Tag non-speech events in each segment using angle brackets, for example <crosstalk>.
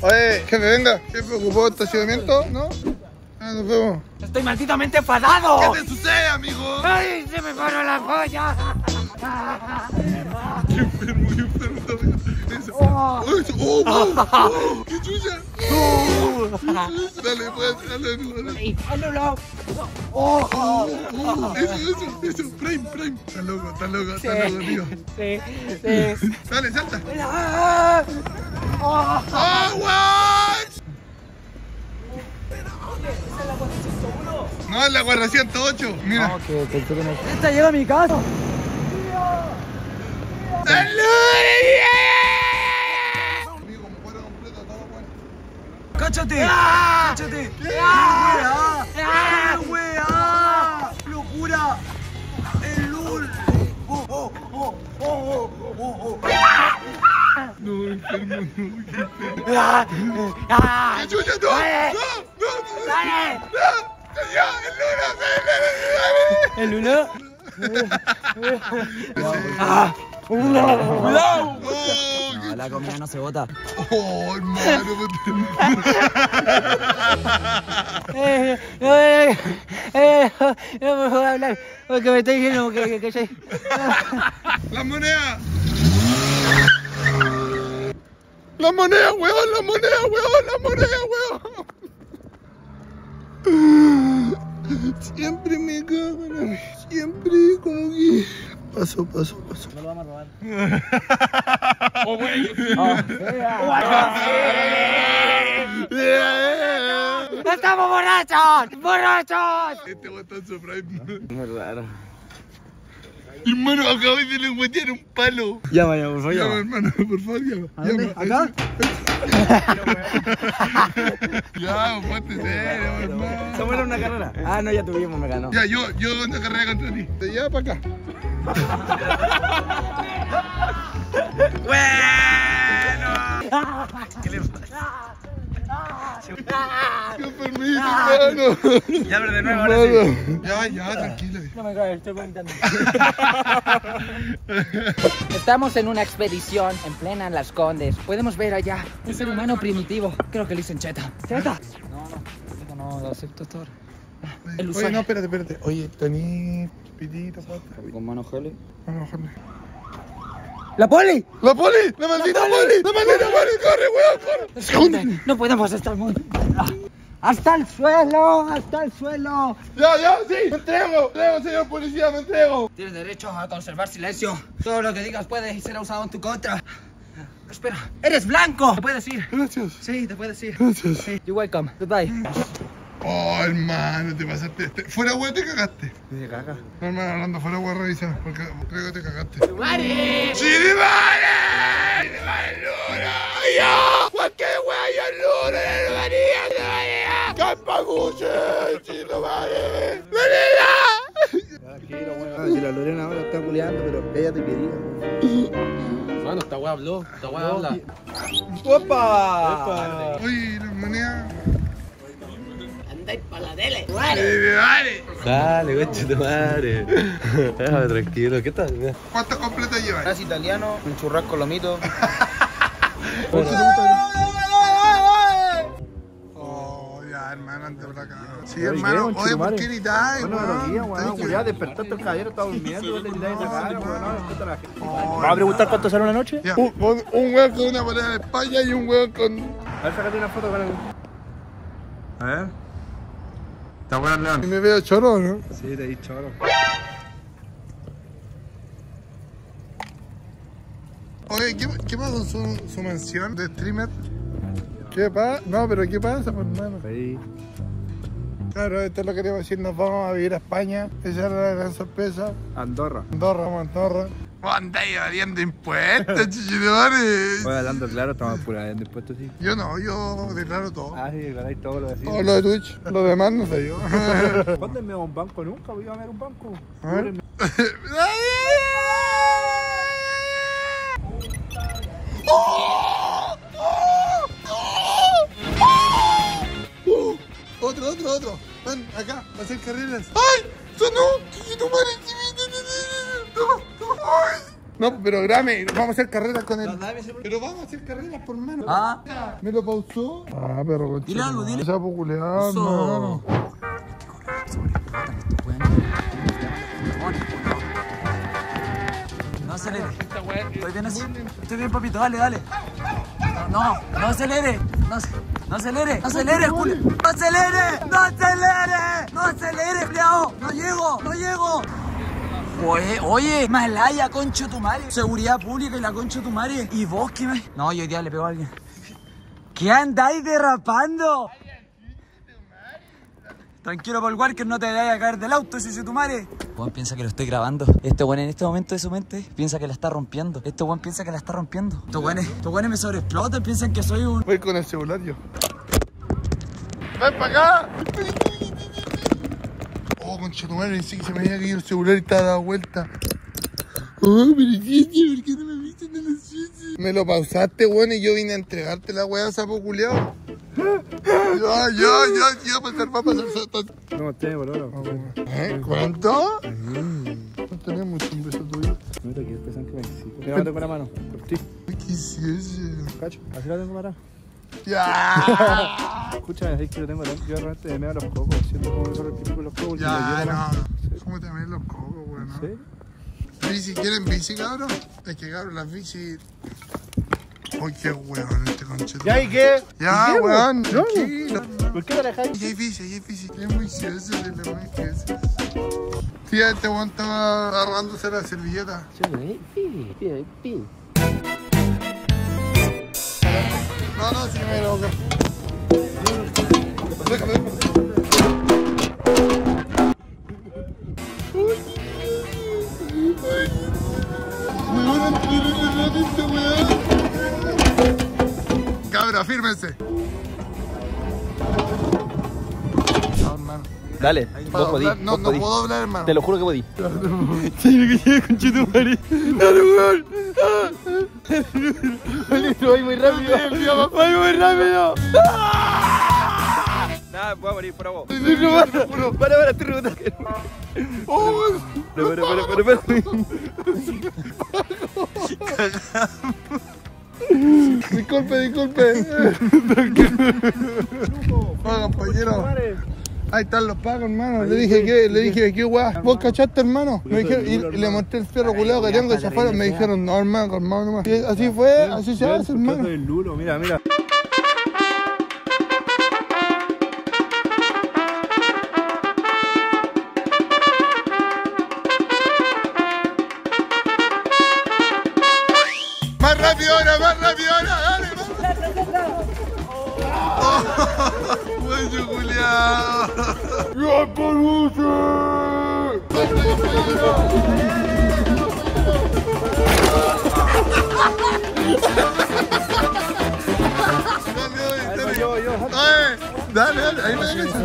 Oye, jefe, venga. ¿Qué preocupó el estacionamiento? ¿No? Ah, nos vemos. Estoy malditamente enfadado. ¿Qué te sucede, amigo? ¡Ay, se me paró la polla! Qué enfermo, qué enfermo. Oh. Oh, oh, <laughs> oh, qué chucha. Dale, pues, dale, dale. ¡Anulo! Eso, eso, eso. Frame, frame. Está loco, está loco, está loco, tío. Sí, sí. Dale, salta. ¡Ah! ¡Oh, what! No, es la guarda 108. Mira. ¡Esta llega a mi casa! Bueno. ¡Cáchate! ¡Cáchate! ¡Qué weá! ¡Qué weá! ¡Locura! ¡El LUL! ¡Oh, oh, oh, oh, oh, oh, oh! No, enfermo, no. ¡Ah! ¡Ah! ¡Qué chucha, no! ¡No, no, no! ¡Dale! ¡No! ¡Ya, el Luna! ¿El uno? ¡Ah! ¡Oh, qué la comida no se bota. ¡Oh, hermano! <laughs> Eh, eh, eh, no me puedo hablar porque me estoy diciendo que, que soy. ¡La moneda! ¡La moneda, weón! ¡La moneda, weón! ¡La moneda, weón! <sighs> Siempre me cagan a mí. Siempre como que... Paso, paso, paso. No lo vamos a robar. <laughs> ¡Estamos borrachos! ¡Borrachos! Este weón está en su prime. Muy raro. Hermano, acabé de lengüetear un palo. Llama, llama, por favor, Llama, llama. hermano, por favor, llama. ¿A dónde? Llama. ¿Acá? <laughs> Ya, ponte serio, hermano. ¿Cómo era una carrera? Ah, no, ya tuvimos, me ganó. Ya, yo, yo una carrera contra ti. De allá para acá. Ya, pero de nuevo, ahora sí. Ya, ya, tranquilo. No me caes, estoy contando. <laughs> Estamos en una expedición en plena Las Condes. Podemos ver allá un ser humano primitivo. Creo que le dicen Cheta. ¿Cheta? No, no, no, lo acepto todo. El Oye, usuario. no, espérate, espérate. Oye, tení pitito, pata. Con mano gel. Vamos a bajarle. ¡La poli! ¡La poli! ¡La maldita poli! ¡La maldita poli! ¡Corre, weón! ¡Corre! Escóndete, No podemos estar muy. Ah. ¡Hasta el suelo! ¡Hasta el suelo! ¡Ya, ya! ¡Sí! ¡Me entrego! ¡Me entrego, señor policía! ¡Me entrego! Tienes derecho a conservar silencio. Todo lo que digas puede ser usado en tu contra. Espera, eres blanco. Te puedes ir. Gracias. Sí, te puedes ir. Gracias. Sí. You're welcome. Goodbye. Oh, hermano, te pasaste. Te- Fuera, weón, te cagaste. Dice caca. No, hermano, hablando fuera, weón, revisa. Porque creo que te cagaste. ¡Mari! ¡Sí, de madre! ¡De madre, Luna! ¡Ya! ¡Cualquier weón, yo Luna! ¡María! Tranquilo, weón. Si la Lorena ahora está culeando, pero ella te quería. Mano, esta weá habló, esta weá habla. ¡Opa! Oye, la moneda. Andáis para la tele. ¡Sí, de madre! Dale, coche tu madre. Déjame tranquilo, ¿qué tal? ¿Cuántos completos llevas? Gas italiano, un churrasco lomito. <laughs> Oh, ya, hermano, ante por acá. Sí, hermano, ¿y qué, oye, ¿por qué gritáis, weón? Ya despertaste el caballero, estaba durmiendo, le ¿Vas a preguntar cuánto sale una noche? Un, weón con una polera de España y un weón con. A ver, sácate una foto con el. A ver. Está bueno, ¿Y León. me veo choro, no? Sí, te he dicho ahora. Oye, ¿qué, qué pasa con su, su mansión de streamer? ¿Qué pasa? No, pero ¿qué pasa, pues, hermano? Ahí. Claro, esto es lo que queríamos decir, nos vamos a vivir a España. Esa era la gran sorpresa. Andorra. Andorra, vamos a Andorra. ¿Cómo andáis evadiendo impuestos, <laughs> chichidores? Oye, hablando claro, estamos pura de impuestos, sí. Yo no, yo declaro todo. Ah, sí, declaráis todo lo de Todo lo de Twitch, lo demás no sé yo. <laughs> ¿Cuándo me a un banco? Nunca voy a ver un banco. A ver. <laughs> Otro, otro, otro. Ven, acá, a hacer carreras. ¡Ay! ¡Sonó! ¡Chiquito madre! ¡No! ¡No! ¡Ay! No, pero grame, vamos a hacer carreras con él. Pero vamos a hacer carreras por mano. Ah. ¿Me lo pausó? Ah, pero con Dile algo, dile. Esa popular, Eso. mano. No acelere. Estoy bien así. Estoy bien, papito. Dale, dale. No, no acelere. No, no acelere. No acelere, Julio. No acelere. No acelere. No acelere, empleado. No llego. No llego. Oye, oye, Malaya, concho tu madre. Seguridad pública y la concho tu madre. ¿Y vos qué me.? No, yo hoy día le pego a alguien. ¿Qué andáis derrapando? Tranquilo, Paul Walker, no te vayas a caer del auto, si tu madre. Juan piensa que lo estoy grabando. Este Juan en este momento de su mente piensa que la está rompiendo. Este Juan piensa que la está rompiendo. Estos Juanes, estos Juanes me sobreexplotan, piensan que soy un. Voy con el celular yo. ¡Ven para acá! Oh, conchetumare, pensé que se me había caído el celular y estaba dado vuelta. Oh, pero Gigi, ¿por qué no me viste en el Gigi? Me lo pausaste, weón, y yo vine a entregarte la weá, sapo culiao. Ya, ya, ya, ya, pasar, va a pasar. sa- No, tiene bololo. ¿Eh? ¿Cuánto? No tenemos un beso tuyo. Te quieres pensar que me exijo. Mira, la tengo en la mano. Por ti. ¿Qué es eso? Cacho. Así la tengo parada. Ya. <laughs> Escúchame, es que yo tengo yo realmente me meo los cocos. Siento como corre el pico con los cocos. Ya, no. ¿Cómo te ven los cocos, weón? ¿Sí? Bici, ¿quieren bici, cabrón? Es que, cabrón, las bici... Uy, qué weón este concheto. ¿Ya y qué? Ya, ¿Y weón, No. ¿Por qué te dejáis? Ya bici, ya bici. Es muy cioso, es muy cioso. Sí, este weón estaba agarrándose la servilleta. No, no, sí me lo Déjame, Cabra, fírmense. No, hermano. Dale. No, vos no podí. puedo hablar, hermano. Te lo juro que podí. Dale, weón. Lo voy muy rápido. Voy muy rápido. Nada, voy a morir, por vos. Para, para, estoy rebotando. Oh, Para, para, para, para, para. <laughs> disculpe, disculpe. Oh, compañero. Ahí están los pagos, hermano. Le dije que, le dije que guau. ¿Vos cachaste, hermano? Me dijeron, y, y le mostré el fierro culado que tengo y se afuera. Me dijeron, no, hermano, calmado nomás. Así fue, así se hace, hermano. mira, mira. وجهك يا يا Dale, dale, ahí me dejas.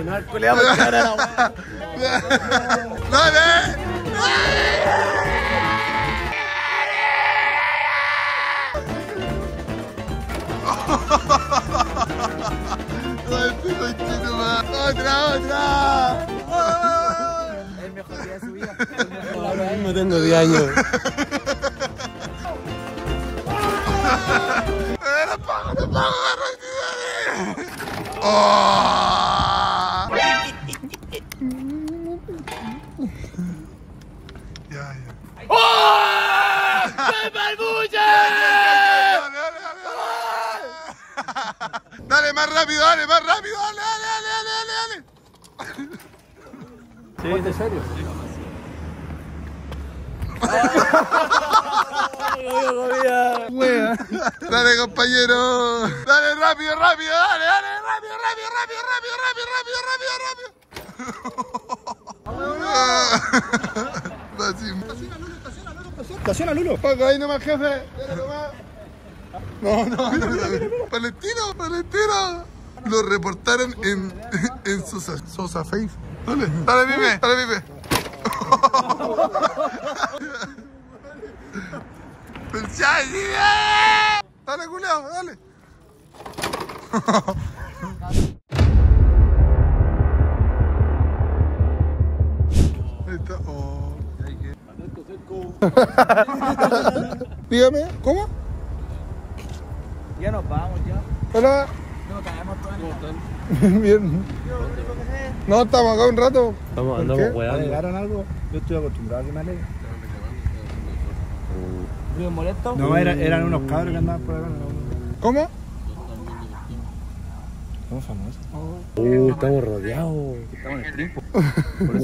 quemar, culiado, porque ahora la weá. ¡Otra, otra! El mejor día de su vida. Ahora mismo tengo 10 años. ¡Era pago, no pago! ¡Oh! Ya, ya. ¡Oh! ¡Se Dale, más rápido, dale, más rápido, dale, dale, dale, dale, dale. Sí, ¿en serio? Dale, compañero. Dale, rápido, rápido, dale, dale, rápido, rápido, rápido, rápido, rápido, rápido, rápido, rápido. Estaciona, Lulo. Paco, ahí nomás, jefe. No, no, no. Palestino, Palestino. lo reportaron en, en Sosa, Sosa Face. Dale, dale, pipe, dale, pipe. Dale, culiao, dale. <laughs> Dígame, ¿cómo? Ya nos vamos, ya. Hola. No caemos todos en el <laughs> Bien. No, estamos acá un rato. Estamos, weando. ¿Alegaron algo? Yo estoy acostumbrado a que me aleguen. ¿Ruido molesto? No, era- eran unos cabros que andaban por acá. ¿Cómo? Somos famosos. Uh, estamos rodeados. Estamos en el tiempo.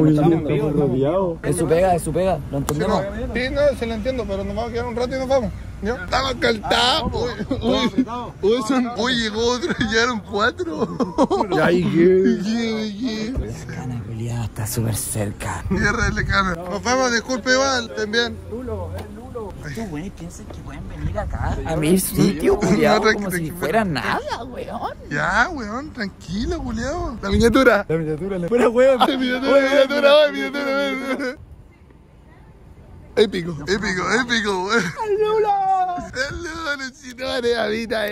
Uy, estamos vivos, ¿no? rodeados. Es su pega, es su pega. ¿Lo entendemos? no, sí, no, se lo entiendo, pero nos vamos a quedar un rato y nos vamos. ¿Ya? Estamos caltados. Uy, son- uy, llegó otro, <laughs> llegaron cuatro. <laughs> Ya, ¿y qué? Yeah, yeah. Cana culiada está súper cerca. Tierra de Lecana. Nos vemos, disculpe igual, estén bien. Estos güeyes piensan que pueden venir acá a mi sitio, culiado, No, como si fuera nada, weón. Ya, weón, tranquilo, culiao. La miniatura. La miniatura, la pura hueá. La miniatura, la miniatura, la miniatura. Épico, épico, épico, weón. ¡El Lulo! ¡El Lulo, señores, habita!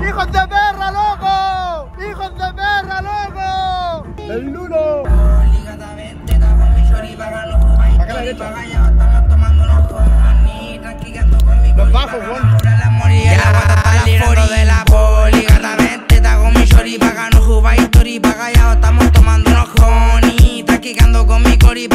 ¡Hijos de perra, loco! ¡Hijos de perra, loco! ¡El Lulo! bajo, Juan. la de la Paga estamos tomando unos honey. Mi cori.